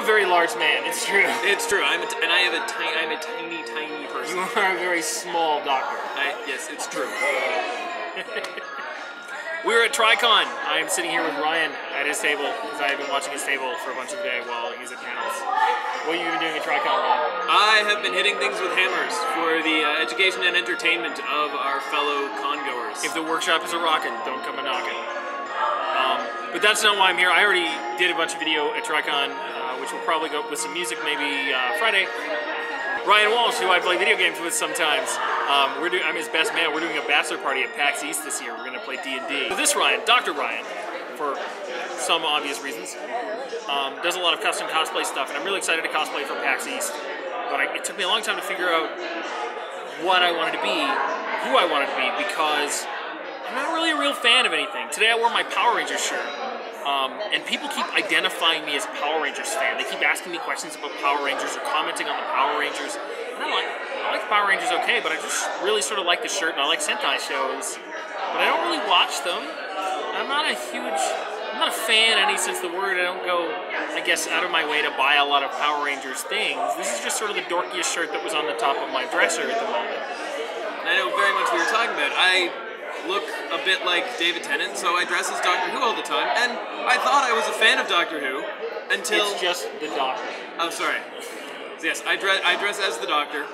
a very large man. It's true. It's true. I'm a t- and I have a tiny. I'm a tiny, tiny person. You are a very small doctor. I, yes, it's true. We're at Tri-Con. I'm sitting here with Ryan at his table because I've been watching his table for a bunch of the day while he's at panels. What have you been doing at Tri-Con, Ryan? I have been hitting things with hammers for the uh, education and entertainment of our fellow congoers. If the workshop is a rockin', don't come a knockin'. Um, but that's not why I'm here. I already did a bunch of video at Tri-Con, which will probably go up with some music maybe uh, Friday. Ryan Walsh, who I play video games with sometimes, um, we're doing. I'm his best man. We're doing a bachelor party at PAX East this year. We're going to play D and D. This Ryan, Dr. Ryan, for some obvious reasons, um, does a lot of custom cosplay stuff, and I'm really excited to cosplay for PAX East. But I, it took me a long time to figure out what I wanted to be, who I wanted to be, because I'm not really a real fan of anything. Today I wore my Power Rangers shirt. Um, and people keep identifying me as a Power Rangers fan. They keep asking me questions about Power Rangers or commenting on the Power Rangers. And I'm like, I like Power Rangers okay, but I just really sort of like the shirt and I like Sentai shows. But I don't really watch them. I'm not a huge, I'm not a fan in any sense of the word. I don't go, I guess, out of my way to buy a lot of Power Rangers things. This is just sort of the dorkiest shirt that was on the top of my dresser at the moment. I know very much what you're talking about. I look a bit like David Tennant, so I dress as Doctor Who all the time, and I thought I was a fan of Doctor Who until. It's just the Doctor. Oh, sorry. Yes, I dress. I dress as the Doctor.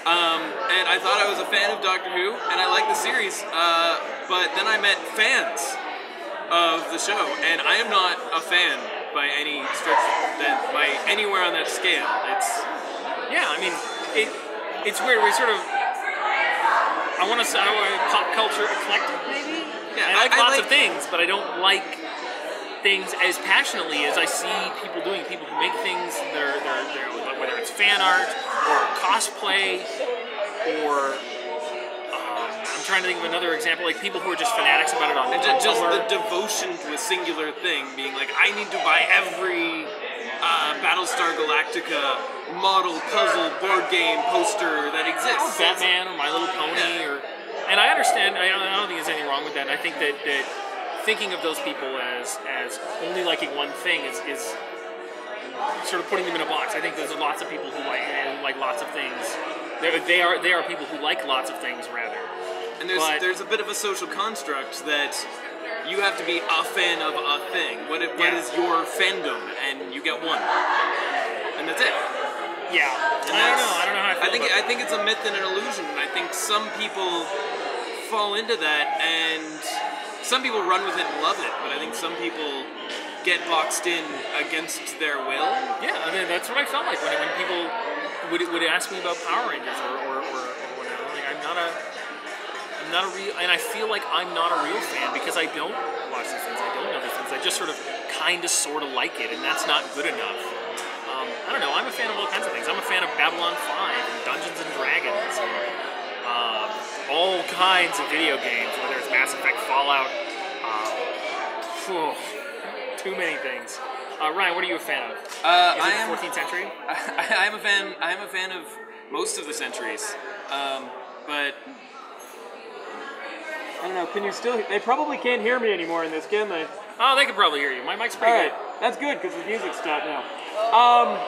Um, and I thought I was a fan of Doctor Who, and I like the series. Uh, but then I met fans of the show, and I am not a fan by any stretch that by anywhere on that scale. It's Yeah, I mean, it, it's weird. We sort of, I want to say, I want pop culture eclectic, maybe. Yeah, I like I- I lots like- of things, but I don't like things as passionately as I see people doing. People who make things, they're, they're, they're, whether it's fan art or cosplay or. Um, I'm trying to think of another example, like people who are just fanatics about it on And ju- just the devotion to a singular thing, being like, I need to buy every uh, Battlestar Galactica model, puzzle, board game, poster that exists. Batman or My Little Pony or and I understand I don't, I don't think there's anything wrong with that. I think that, that thinking of those people as as only liking one thing is, is sort of putting them in a box. I think there's lots of people who like who like lots of things. They're, they are they are people who like lots of things rather. And there's But- there's a bit of a social construct that you have to be a fan of a thing. What what Yeah. is your fandom? And you get one, and that's it. Yeah, And I don't know. I don't know how I feel think about I think it's a myth and an illusion. I think some people fall into that, and some people run with it and love it. But I think some people get boxed in against their will. Yeah, I mean that's what I felt like when, when people would would ask me about Power Rangers or, or, or, or whatever. Like I'm not a I'm not a real, and I feel like I'm not a real fan because I don't watch these things. I don't know these things. I just sort of kind of sort of like it, and that's not good enough. Um, I don't know. I'm a fan of all kinds of things. I'm a fan of Babylon 5 and Dungeons and Dragons and um, all kinds of video games, whether it's Mass Effect, Fallout. Phew, too many things. Uh, Ryan, what are you a fan of? Uh, Is I it am. the 14th century? I, I'm a fan. I'm a fan of most of the centuries, um, but I know. Can you still? They probably can't hear me anymore in this, can they? Oh, they could probably hear you. My mic's All pretty right, that's good because the music's stopped now. Um,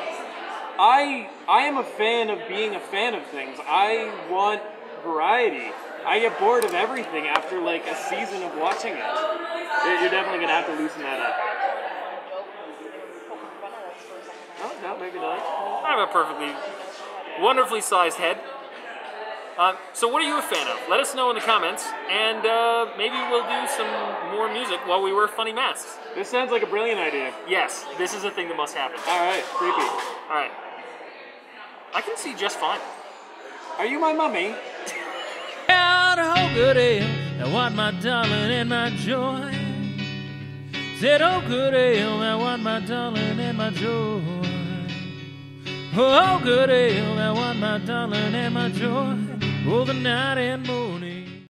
I I am a fan of being a fan of things. I want variety. I get bored of everything after like a season of watching it. You're you're definitely gonna have to loosen that up. Oh, no, maybe not. I have a perfectly, wonderfully sized head. Uh, so, what are you a fan of? Let us know in the comments, and uh, maybe we'll do some more music while we wear funny masks. This sounds like a brilliant idea. Yes, this is a thing that must happen. All right, creepy. All right. I can see just fine. Are you my mummy? out oh good ale, I want my darling and my joy. Said oh good ale, I want my darling and my joy. Oh good ale, I want my darling and my joy. Oh the night and morning.